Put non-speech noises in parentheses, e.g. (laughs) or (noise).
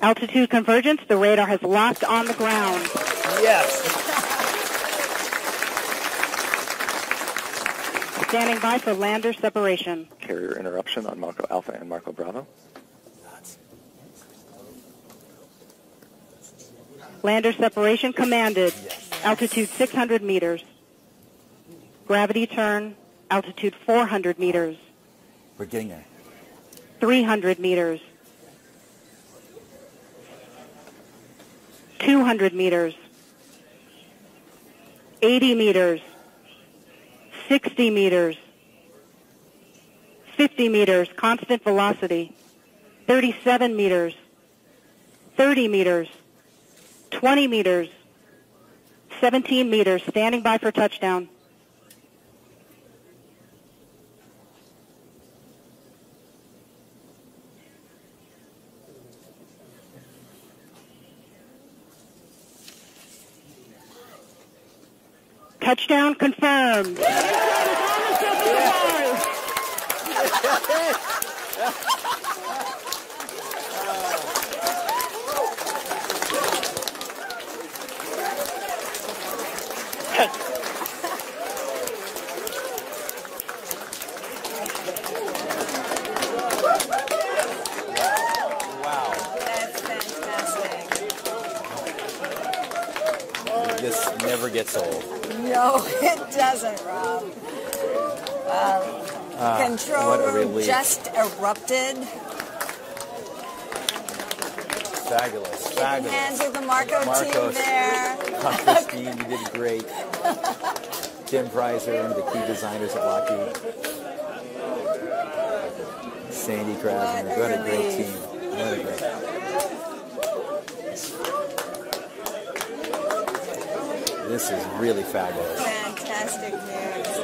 Altitude convergence. The radar has locked on the ground. Yes. Standing by for lander separation. Carrier interruption on MarCO Alpha and MarCO Bravo. Lander separation commanded. Altitude 600 meters. Gravity turn. Altitude 400 meters. We're getting there. 300 meters. 200 meters. 80 meters. 60 meters. 50 meters, constant velocity. 37 meters. 30 meters. 20 meters. 17 meters, standing by for touchdown. Touchdown confirmed. This never gets old. No, it doesn't, Rob. Um, control Ah, a room just erupted. Fabulous. Hands Fabulous. with the MarCO team there. (laughs) Christine, you did great. Jim Preiser, one of the key designers at Lockheed. Sandy Krasner. What a What a great team. What a great. This is really fabulous. Fantastic news.